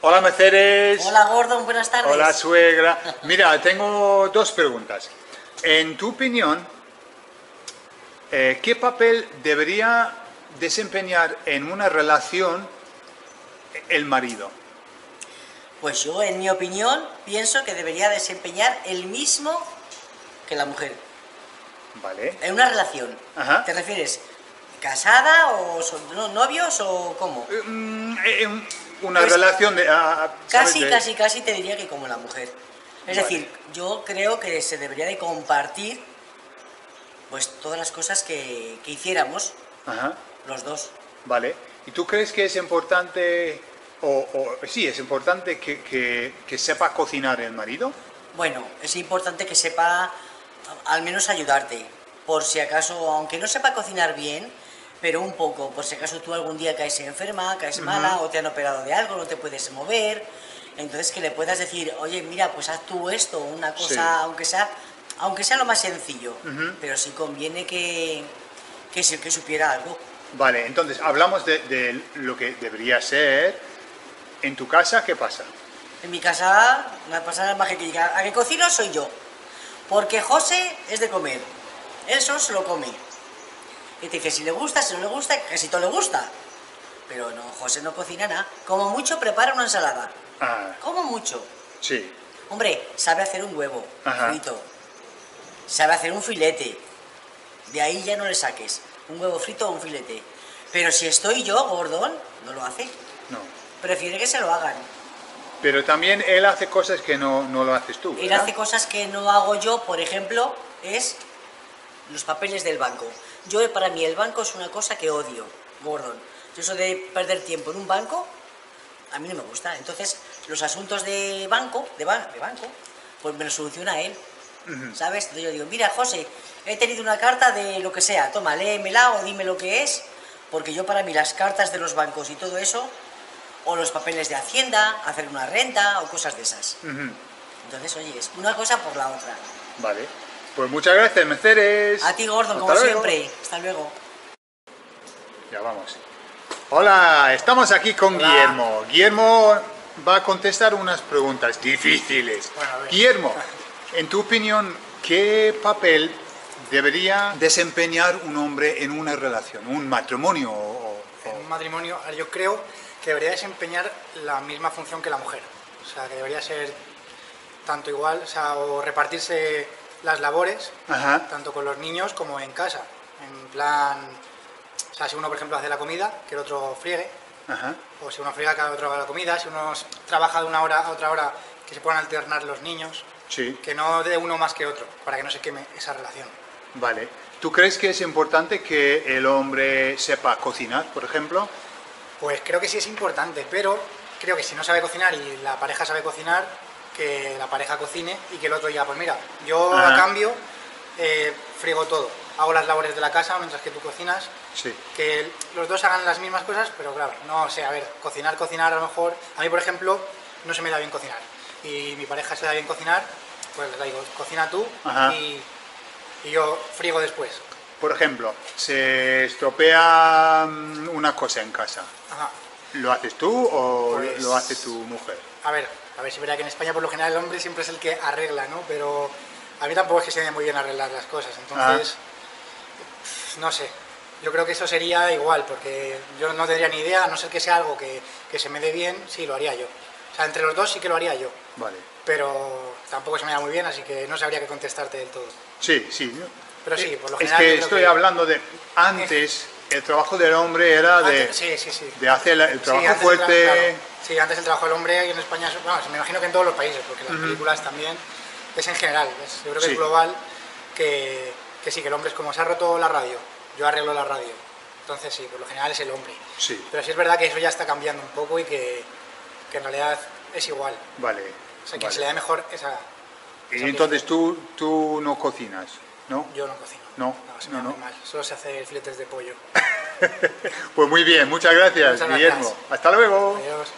Hola Mercedes. Hola Gordon, buenas tardes. Hola suegra. Mira, tengo dos preguntas. En tu opinión, eh, ¿qué papel debería desempeñar en una relación el marido? Pues yo, en mi opinión, pienso que debería desempeñar el mismo que la mujer. Vale. En una relación. Ajá. ¿Te refieres casada o son no- novios o cómo? Eh, mm, eh, una Pues, relación de... ah, ¿sabes? Casi, de- casi, casi te diría que como la mujer. Es Vale. decir, yo creo que se debería de compartir pues todas las cosas que, que hiciéramos Ajá. los dos. Vale. ¿Y tú crees que es importante, o, o- sí, es importante que, que- que sepa cocinar el marido? Bueno, es importante que sepa al menos ayudarte, por si acaso, aunque no sepa cocinar bien, pero un poco, por si acaso tú algún día caes enferma, caes mala, o te han operado de algo, no te puedes mover, entonces que le puedas decir, oye, mira, pues haz tú esto, una cosa, Sí. aunque sea aunque sea lo más sencillo, pero sí conviene que, que, que supiera algo. Vale, entonces hablamos de, de lo que debería ser. En tu casa, ¿qué pasa? En mi casa, me pasa nada más que diga, a que cocino soy yo. Porque José es de comer. Él solo se lo come. Y te dice si le gusta, si no le gusta, que si todo le gusta. Pero no, José no cocina nada. Como mucho prepara una ensalada. Ah, Como mucho. sí. Hombre, sabe hacer un huevo Ajá. frito. Sabe hacer un filete. De ahí ya no le saques. Un huevo frito o un filete. Pero si estoy yo, Gordón, no lo hace. No. Prefiere que se lo hagan. Pero también él hace cosas que no, no lo haces tú. Él ¿verdad? hace cosas que no hago yo, por ejemplo, es los papeles del banco. Yo, para mí, el banco es una cosa que odio, Gordon. Yo eso de perder tiempo en un banco, a mí no me gusta. Entonces, los asuntos de banco, de, ba- de banco, pues me los soluciona él. ¿Sabes? Entonces yo digo, mira, José, he tenido una carta de lo que sea, toma, léemela o dime lo que es, porque yo para mí las cartas de los bancos y todo eso, o los papeles de Hacienda, hacer una renta o cosas de esas. Ujú. Entonces, oye, es una cosa por la otra. Vale. Pues muchas gracias, Mercedes. A ti, Gordon, como luego. siempre. Hasta luego. Ya vamos. Hola, estamos aquí con Hola. Guillermo. Guillermo va a contestar unas preguntas difíciles. Bueno. Guillermo, en tu opinión, ¿qué papel debería desempeñar un hombre en una relación, un matrimonio? o- o- En un matrimonio, yo creo que debería desempeñar la misma función que la mujer. O sea, que debería ser tanto igual, o sea, o repartirse las labores, Ajá. tanto con los niños como en casa. En plan, o sea, si uno, por ejemplo, hace la comida, que el otro friegue, Ajá. o si uno friega, que el otro haga la comida, si uno trabaja de una hora a otra hora, que se puedan alternar los niños, Sí, que no de uno más que otro, para que no se queme esa relación. vale. ¿Tú crees que es importante que el hombre sepa cocinar, por ejemplo? Pues creo que sí es importante, pero creo que si no sabe cocinar y la pareja sabe cocinar, que la pareja cocine y que el otro diga, pues mira, yo Ajá. a cambio eh, friego todo, hago las labores de la casa mientras que tú cocinas, Sí. que los dos hagan las mismas cosas, pero claro, no sé, a ver, cocinar, cocinar a lo mejor, a mí por ejemplo no se me da bien cocinar y mi pareja se da bien cocinar, pues le digo, cocina tú y, y yo friego después. Por ejemplo, se estropea mm, una cosa en casa. Ajá. ¿Lo haces tú o Pues- lo hace tu mujer? A ver, a ver si es verdad que en España por lo general el hombre siempre es el que arregla, ¿no? Pero a mí tampoco es que se me dé muy bien arreglar las cosas, entonces, pf, no sé. Yo creo que eso sería igual, porque yo no tendría ni idea, a no ser que sea algo que, que se me dé bien, sí, lo haría yo. O sea, entre los dos sí que lo haría yo, Vale. pero tampoco se me da muy bien, así que no sabría qué contestarte del todo. Sí, sí. Pero sí, por lo Es general que yo creo estoy que- hablando de antes, el trabajo del hombre era de, Antes- sí, sí, sí. de hacer el trabajo tra- fuerte. claro. Sí, antes el trabajo del hombre en España, bueno, me imagino que en todos los países, porque las películas también es en general, es- yo creo que es global, que, que sí, que el hombre es como se ha roto la radio, yo arreglo la radio. Entonces sí, por lo general es el hombre. Sí, Pero sí es verdad que eso ya está cambiando un poco y que, que en realidad es igual. vale. O sea, quien vale. se le da mejor esa... Y esa entonces tú, tú no cocinas, ¿no? Yo no cocino. No, se no, me da no. muy mal. Solo se hace filetes de pollo. Pues muy bien, muchas gracias, Muchas gracias. Guillermo. Hasta luego. Adiós.